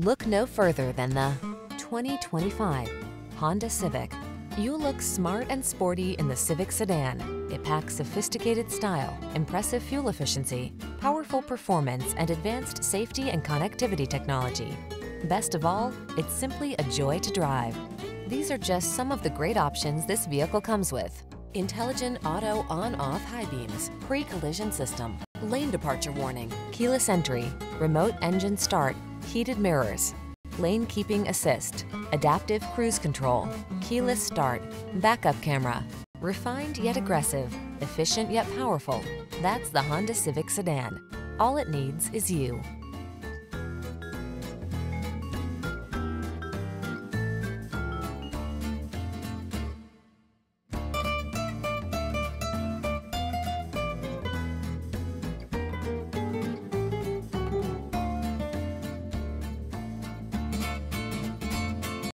Look no further than the 2025 Honda Civic. You look smart and sporty in the Civic sedan. It packs sophisticated style, impressive fuel efficiency, powerful performance, and advanced safety and connectivity technology. Best of all, it's simply a joy to drive. These are just some of the great options this vehicle comes with. Intelligent auto on-off high beams, pre-collision system, lane departure warning, keyless entry, remote engine start, heated mirrors, lane keeping assist, adaptive cruise control, keyless start, backup camera. Refined yet aggressive, efficient yet powerful. That's the Honda Civic Sedan. All it needs is you.